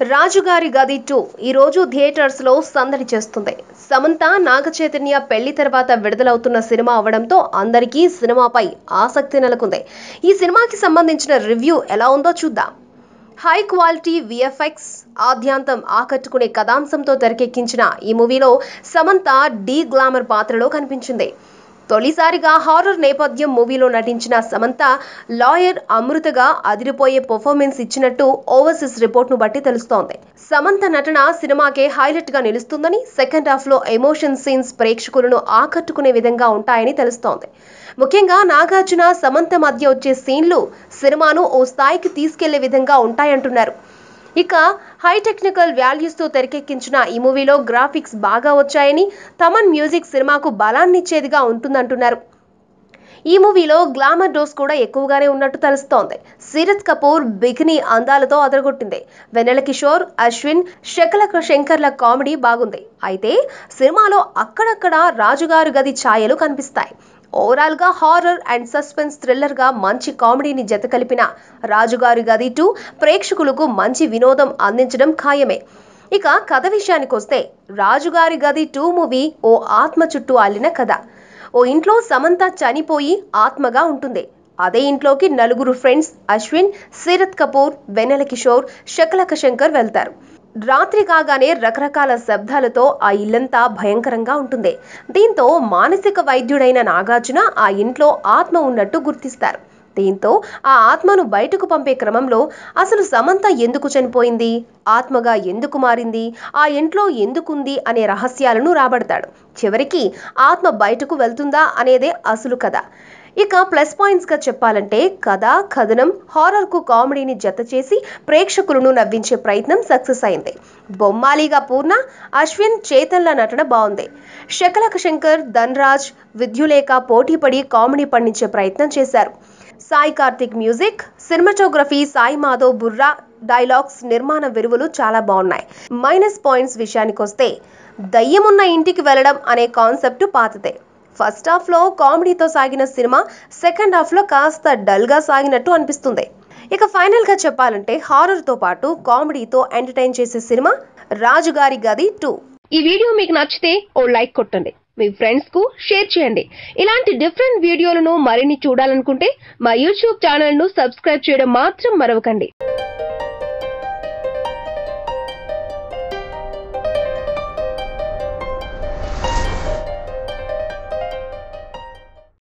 రాజుగారి గది టూ. ఈ రోజు థియేటర్స్లో సందడి చేస్తుంది. సమంత నాగచైతన్య పెళ్ళి తర్వాత విడుదలవుతున్న సినిమా అవడంతో అందరికీ సినిమాపై ఆసక్తి నెలకొంది. ఈ సినిమాకి సంబంధించిన రివ్యూ ఎలా ఉందో చూద్దాం. హై క్వాలిటీ విఎఫ్ఎక్స్ ఆద్యాంతం ఆకట్టుకునే కథాంశంతో తెరకెక్కించిన ఈ మూవీలో సమంత డీ గ్లామర్ పాత్రలో కనిపించింది. తొలిసారిగా హారర్ నేపథ్యం మూవీలో నటించిన సమంత లాయర్ అమృతగా అదిరిపోయే పర్ఫార్మెన్స్ ఇచ్చినట్టు ఓవర్సీస్ రిపోర్ట్ను బట్టి తెలుస్తోంది. సమంత నటన సినిమాకే హైలైట్గా నిలుస్తుందని సెకండ్ హాఫ్లో ఎమోషన్ సీన్స్ ప్రేక్షకులను ఆకట్టుకునే విధంగా ఉంటాయని తెలుస్తోంది. ముఖ్యంగా నాగార్జున సమంత మధ్య వచ్చే సీన్లు సినిమాను ఓ స్థాయికి తీసుకెళ్ళే విధంగా ఉంటాయంటున్నారు. ఇక హై టెక్నికల్ వాల్యూస్తో తెరకెక్కించిన ఈ మూవీలో గ్రాఫిక్స్ బాగా వచ్చాయని తమన్ మ్యూజిక్ సినిమాకు బలాన్నిచ్చేదిగా ఉంటుందంటున్నారు. ఈ మూవీలో గ్లామర్ డోస్ కూడా ఎక్కువగానే ఉన్నట్టు తెలుస్తోంది. సీరత్ కపూర్ బికినీ అందాలతో అదరగొట్టింది. వెన్నెల కిషోర్ అశ్విన్ శకల శంకర్ల కామెడీ బాగుంది. అయితే సినిమాలో అక్కడక్కడ రాజుగారు గది ఛాయలు కనిపిస్తాయి. ఓవరాల్గా హారర్ అండ్ సస్పెన్స్ థ్రిల్లర్గా మంచి కామెడీని జత కలిపిన రాజుగారి గది టూ ప్రేక్షకులకు మంచి వినోదం అందించడం ఖాయమే. ఇక కథ విషయానికి వస్తే రాజుగారి గది టూ మూవీ ఓ ఆత్మ చుట్టూ అల్లిన కథ. ఓ ఇంట్లో సమంత చనిపోయి ఆత్మగా ఉంటుంది. అదే ఇంట్లోకి నలుగురు ఫ్రెండ్స్ అశ్విన్ శీరత్ కపూర్ వెన్నెల కిషోర్ శకలక శంకర్ వెళ్తారు. రాత్రి కాగానే రకరకాల శబ్దాలతో ఆ ఇల్లంతా భయంకరంగా ఉంటుంది. దీంతో మానసిక వైద్యుడైన నాగార్జున ఆ ఇంట్లో ఆత్మ ఉన్నట్టు గుర్తిస్తారు. దీంతో ఆ ఆత్మను బయటకు పంపే క్రమంలో అసలు సమంత ఎందుకు చనిపోయింది? ఆత్మగా ఎందుకు మారింది? ఆ ఇంట్లో ఎందుకుంది అనే రహస్యాలను రాబడతాడు. చివరికి ఆత్మ బయటకు వెళ్తుందా అనేదే అసలు కథ. ఇక ప్లస్ పాయింట్స్గా చెప్పాలంటే కథ కథనం హారర్కు కామెడీని జత చేసి ప్రేక్షకులను నవ్వించే ప్రయత్నం సక్సెస్ అయింది. బొమ్మాలిగా పూర్ణ అశ్విన్ చేతన్ల నటన బాగుంది. శకలక శంకర్ ధన్రాజ్ విద్యులేఖ పోటీపడి కామెడీ పండించే ప్రయత్నం చేశారు. Sai Karthik music cinematography Sai Madhav Burra dialogues నిర్మాణ విలువలు చాలా బాగున్నాయి. మైనస్ పాయింట్స్ విషయానికి వస్తే దయ్యమున్న ఇంటికి వెళ్ళడం అనే కాన్సెప్ట్ పాతదే. ఫస్ట్ హాఫ్లో కామెడీతో సాగిన సినిమా సెకండ్ హాఫ్లో కాస్త డల్గా సాగినట్టు అనిపిస్తుంది. ఇక ఫైనల్గా చెప్పాలంటే హారర్తో పాటు కామెడీతో ఎంటర్టైన్ చేసే సినిమా రాజుగారి గది టూ. ఈ వీడియో మీకు నచ్చితే ఓ లైక్ కొట్టండి. మీ ఫ్రెండ్స్కు షేర్ చేయండి. ఇలాంటి డిఫరెంట్ వీడియోలను మరిన్ని చూడాలనుకుంటే మా యూట్యూబ్ ఛానల్ను సబ్స్క్రైబ్ చేయడం మాత్రం మరవకండి.